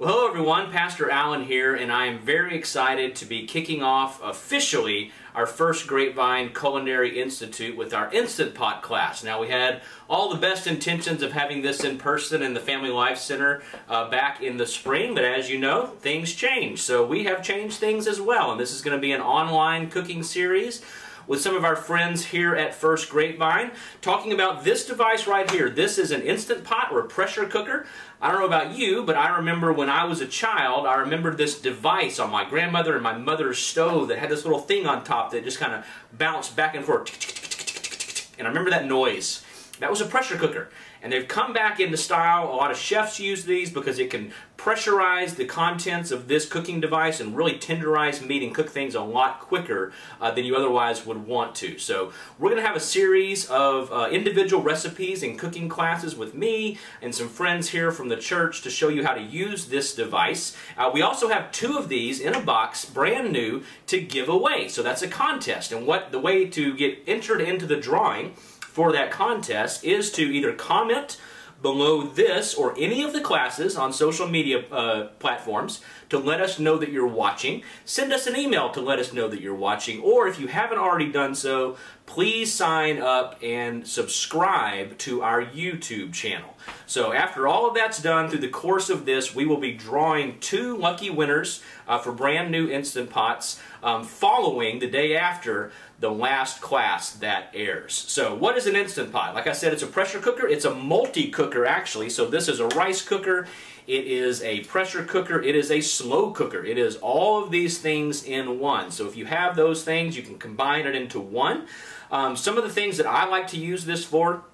Well, hello everyone, Pastor Allen here, and I am very excited to be kicking off officially our first Grapevine Culinary Institute with our Instant Pot class. Now, we had all the best intentions of having this in person in the Family Life Center uh, back in the spring, but as you know, things change. So we have changed things as well, and this is going to be an online cooking series with some of our friends here at First Grapevine, talking about this device right here. This is an Instant Pot or a pressure cooker. I don't know about you, but I remember when I was a child, I remember this device on my grandmother and my mother's stove that had this little thing on top that just kind of bounced back and forth. And I remember that noise. That was a pressure cooker. And they've come back into style. A lot of chefs use these because it can pressurize the contents of this cooking device and really tenderize meat and cook things a lot quicker uh, than you otherwise would want to. So we're going to have a series of uh, individual recipes and cooking classes with me and some friends here from the church to show you how to use this device. Uh, we also have two of these in a box, brand new, to give away. So that's a contest. And what the way to get entered into the drawing for that contest is to either comment below this or any of the classes on social media uh, platforms to let us know that you're watching. Send us an email to let us know that you're watching. Or if you haven't already done so, please sign up and subscribe to our YouTube channel. So after all of that's done through the course of this, we will be drawing two lucky winners uh, for brand new Instant Pots um, following the day after the last class that airs. So what is an Instant Pot? Like I said, it's a pressure cooker. It's a multi-cooker actually. So this is a rice cooker. It is a pressure cooker. It is a slow cooker. It is all of these things in one. So if you have those things, you can combine it into one. Um, some of the things that I like to use this for,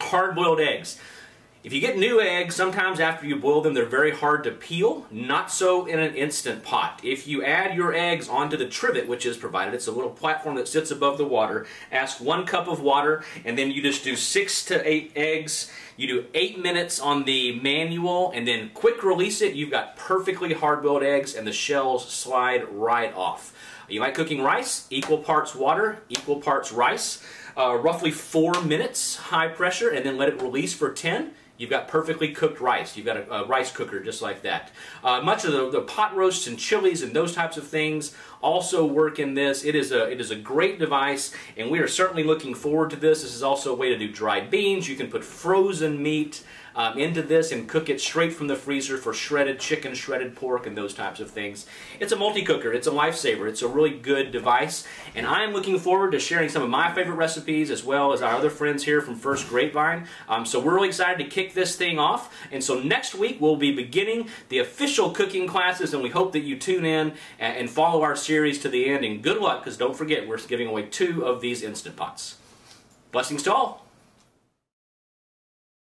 hard-boiled eggs. If you get new eggs, sometimes after you boil them, they're very hard to peel. Not so in an Instant Pot. If you add your eggs onto the trivet, which is provided, it's a little platform that sits above the water, ask one cup of water, and then you just do six to eight eggs. You do eight minutes on the manual, and then quick release it. You've got perfectly hard-boiled eggs, and the shells slide right off. You like cooking rice? Equal parts water, equal parts rice. Uh, roughly four minutes, high pressure, and then let it release for 10. You've got perfectly cooked rice. You've got a, a rice cooker just like that. Uh, much of the, the, pot roasts and chilies and those types of things also work in this. It is, a, it is a great device, and we are certainly looking forward to this. This is also a way to do dried beans. You can put frozen meat um, into this and cook it straight from the freezer for shredded chicken, shredded pork, and those types of things. It's a multi-cooker. It's a lifesaver. It's a really good device, and I'm looking forward to sharing some of my favorite recipes as well as our other friends here from First Grapevine. Um, so we're really excited to kick this thing off, and so next week we'll be beginning the official cooking classes, and we hope that you tune in and follow our series to the end, and good luck, because don't forget, we're giving away two of these Instant Pots. Blessings to all.